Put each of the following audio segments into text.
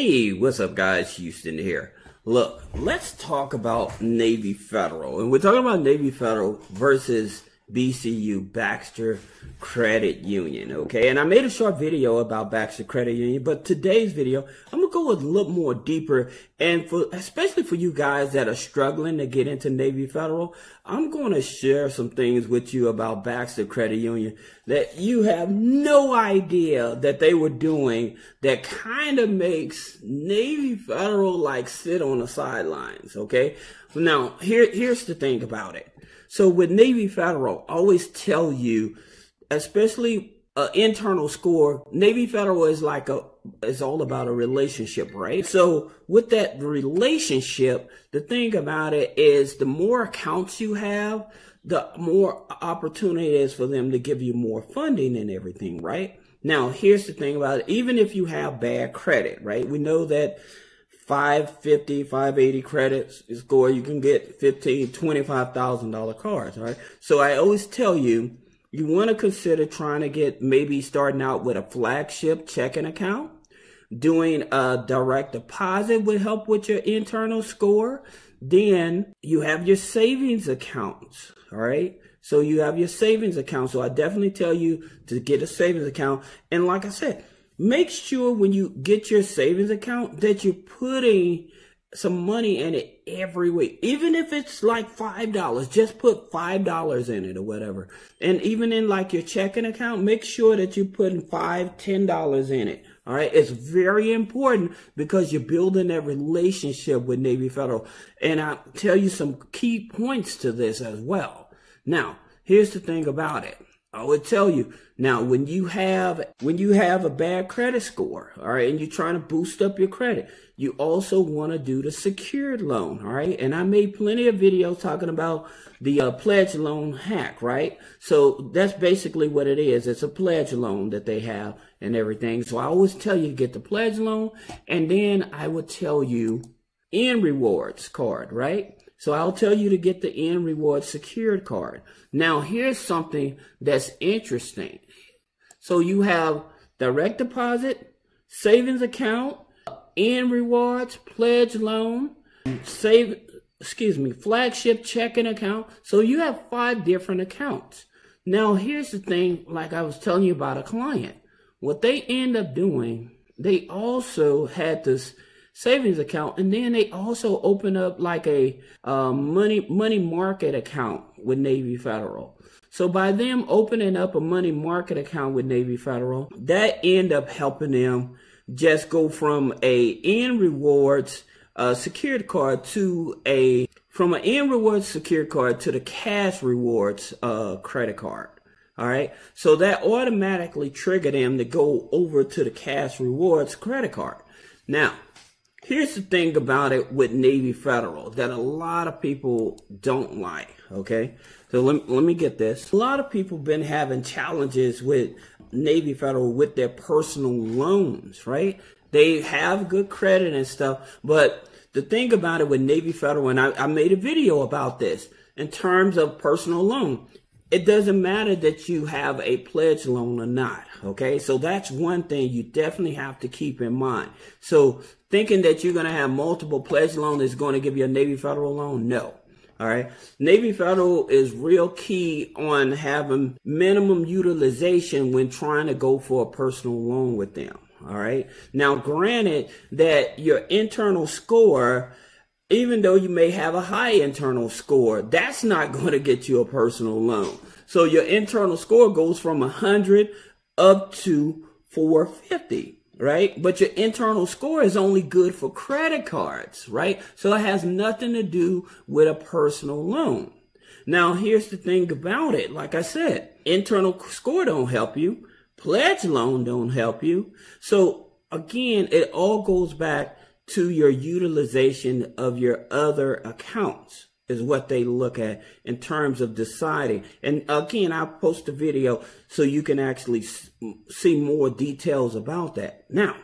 Hey, what's up guys? Houston here. Look, let's talk about Navy Federal. And we're talking about Navy Federal versus BCU Baxter Credit Union, okay? And I made a short video about Baxter Credit Union, but today's video, I'm gonna go a little more deeper, and for especially for you guys that are struggling to get into Navy Federal, I'm gonna share some things with you about Baxter Credit Union that you have no idea that they were doing that kind of makes Navy Federal like sit on the sidelines, okay? Now, here, here's the thing about it. So with Navy Federal, I always tell you, especially an internal score, Navy Federal is like a is all about a relationship, right? So with that relationship, the thing about it is the more accounts you have, the more opportunity is for them to give you more funding and everything, right? Now, here's the thing about it. Even if you have bad credit, right? We know that 550, 580 credits score, you can get 15, $25,000 cards, right? So I always tell you, you want to consider trying to get maybe starting out with a flagship checking account. Doing a direct deposit would help with your internal score. Then you have your savings accounts, all right? So you have your savings account. So I definitely tell you to get a savings account. And like I said, make sure when you get your savings account that you're putting some money in it every week. Even if it's like five dollars, just put five dollars in it or whatever. And even in like your checking account, make sure that you're putting five, ten dollars in it. All right. It's very important because you're building that relationship with Navy Federal. And I'll tell you some key points to this as well. Now, here's the thing about it. I would tell you now when you have when you have a bad credit score, all right, and you're trying to boost up your credit, you also want to do the secured loan, all right. And I made plenty of videos talking about the uh, pledge loan hack, right? So that's basically what it is. It's a pledge loan that they have and everything. So I always tell you to get the pledge loan, and then I would tell you N Rewards card, right? So I'll tell you to get the N Reward secured card. Now here's something that's interesting. So you have direct deposit, savings account, N Rewards, pledge loan, save, excuse me, flagship checking account. So you have five different accounts. Now here's the thing, like I was telling you about a client. What they end up doing, they also had this savings account, and then they also open up like a uh, money money market account with Navy Federal. So by them opening up a money market account with Navy Federal, that end up helping them just go from a a N rewards uh, secured card to a from an N rewards secured card to the cash rewards uh, credit card. All right. So that automatically triggered them to go over to the cash rewards credit card. Now, Here's the thing about it with Navy Federal that a lot of people don't like, okay? So let, let me get this. A lot of people been having challenges with Navy Federal with their personal loans, right? They have good credit and stuff, but the thing about it with Navy Federal, and I, I made a video about this, in terms of personal loan, it doesn't matter that you have a pledge loan or not. Okay. So that's one thing you definitely have to keep in mind. So thinking that you're going to have multiple pledge loans is going to give you a Navy Federal loan. No. All right. Navy Federal is real key on having minimum utilization when trying to go for a personal loan with them. All right. Now, granted that your internal score even though you may have a high internal score, that's not going to get you a personal loan. So your internal score goes from 100 up to 450, right? But your internal score is only good for credit cards, right? So it has nothing to do with a personal loan. Now, here's the thing about it. Like I said, internal score don't help you. Pledge loan don't help you. So again, it all goes back to your utilization of your other accounts is what they look at in terms of deciding. And again, I'll post a video so you can actually see more details about that. Now,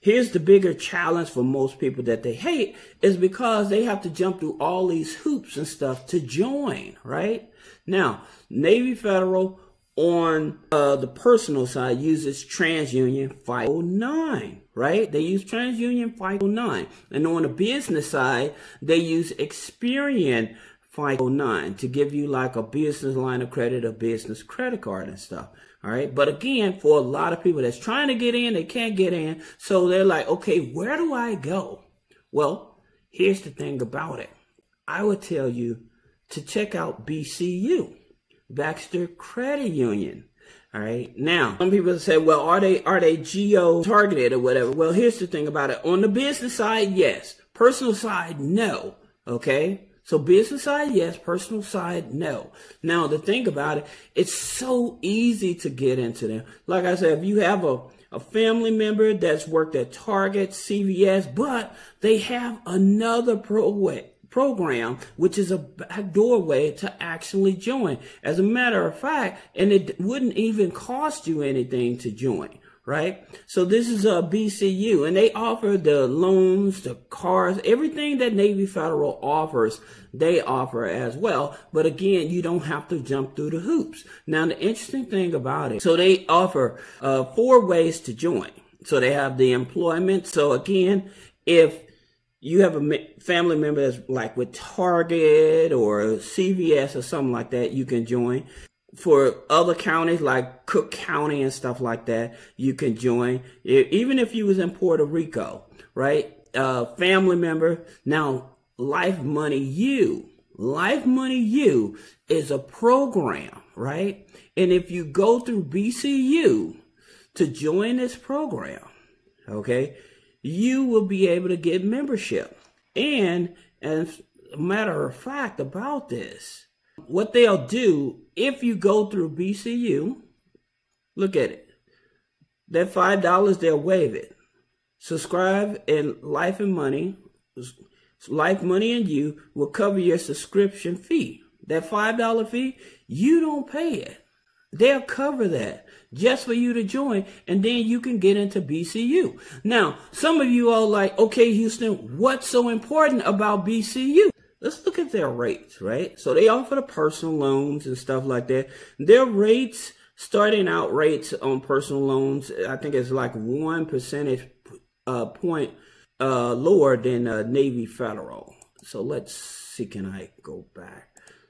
here's the bigger challenge for most people that they hate is because they have to jump through all these hoops and stuff to join, right? Now, Navy Federal on uh, the personal side uses TransUnion 509 right? They use TransUnion FICO 9. And on the business side, they use Experian FICO 9 to give you like a business line of credit, a business credit card and stuff. All right. But again, for a lot of people that's trying to get in, they can't get in. So they're like, okay, where do I go? Well, here's the thing about it. I would tell you to check out BCU, Baxter Credit Union. All right. Now, some people say, well, are they are they geo targeted or whatever? Well, here's the thing about it. On the business side, yes. Personal side, no. Okay. So business side, yes. Personal side, no. Now, the thing about it, it's so easy to get into them. Like I said, if you have a a family member that's worked at Target, CVS, but they have another pro program, which is a doorway to actually join. As a matter of fact, and it wouldn't even cost you anything to join right? So this is a BCU and they offer the loans, the cars, everything that Navy Federal offers, they offer as well. But again, you don't have to jump through the hoops. Now, the interesting thing about it, so they offer uh, four ways to join. So they have the employment. So again, if you have a family member that's like with Target or CVS or something like that, you can join. For other counties like Cook County and stuff like that, you can join. Even if you was in Puerto Rico, right? Uh, family member. Now, Life Money U. Life Money U is a program, right? And if you go through BCU to join this program, okay, you will be able to get membership. And as a matter of fact about this, what they'll do if you go through BCU, look at it. That five dollars they'll waive it. Subscribe and Life and Money, Life Money and you will cover your subscription fee. That five dollar fee, you don't pay it. They'll cover that just for you to join, and then you can get into BCU. Now, some of you are like, okay, Houston, what's so important about BCU? Let's look at their rates, right? So they offer the personal loans and stuff like that. Their rates, starting out rates on personal loans, I think it's like one percentage uh, point uh, lower than uh, Navy Federal. So let's see, can I go back?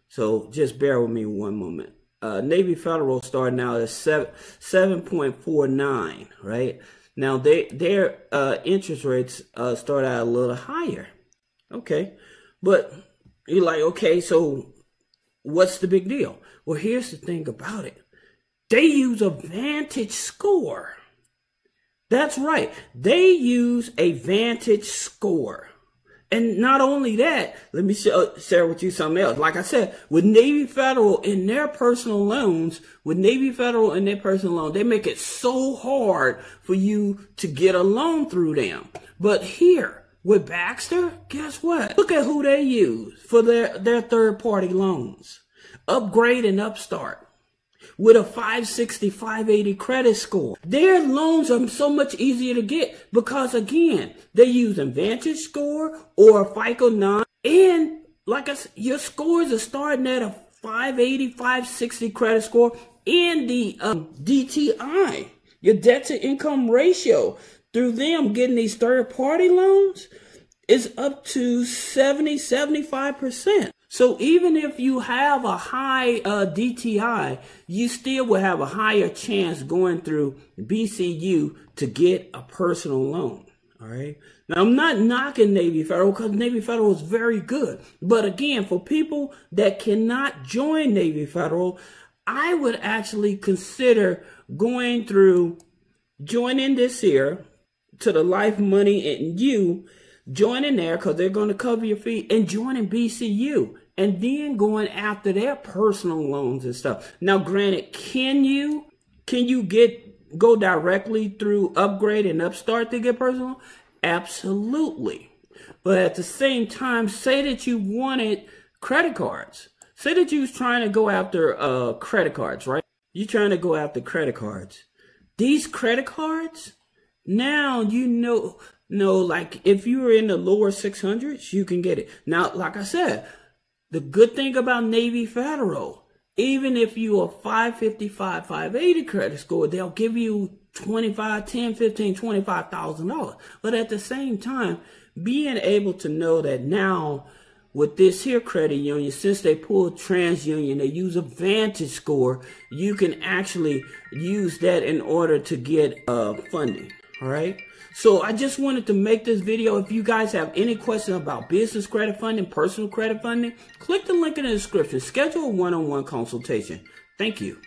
So just bear with me one moment uh, Navy Federal starting out at seven seven point four nine, right? Now they their uh, interest rates uh, start out a little higher, okay, but you're like, okay, so what's the big deal? Well, here's the thing about it: they use a Vantage score. That's right, they use a Vantage score. And not only that, let me share with you something else. Like I said, with Navy Federal in their personal loans, with Navy Federal in their personal loan, they make it so hard for you to get a loan through them. But here with Baxter, guess what? Look at who they use for their, their third party loans. Upgrade and Upstart with a 560, 580 credit score. Their loans are so much easier to get because again, they're using Vantage score or FICO 9 and like I said, your scores are starting at a 580, 560 credit score and the um, DTI, your debt to income ratio through them getting these third party loans is up to 70, 75%. So even if you have a high uh, DTI, you still will have a higher chance going through BCU to get a personal loan. All right. Now I'm not knocking Navy Federal because Navy Federal is very good. But again, for people that cannot join Navy Federal, I would actually consider going through joining this year to the Life Money and you joining there because they're going to cover your fee and joining BCU and then going after their personal loans and stuff. Now, granted, can you can you get go directly through upgrade and upstart to get personal? Absolutely. But at the same time, say that you wanted credit cards. Say that you was trying to go after uh credit cards, right? You're trying to go after credit cards. These credit cards, now you know no, like if you were in the lower 600s, you can get it. Now, like I said, the good thing about Navy Federal, even if you are 555, 580 credit score, they'll give you 25, 10, 15, 25,000 dollars. But at the same time, being able to know that now with this here credit union, since they pulled TransUnion, they use a Vantage score, you can actually use that in order to get uh, funding. All right. So I just wanted to make this video. If you guys have any questions about business credit funding, personal credit funding, click the link in the description. Schedule a one-on-one -on -one consultation. Thank you.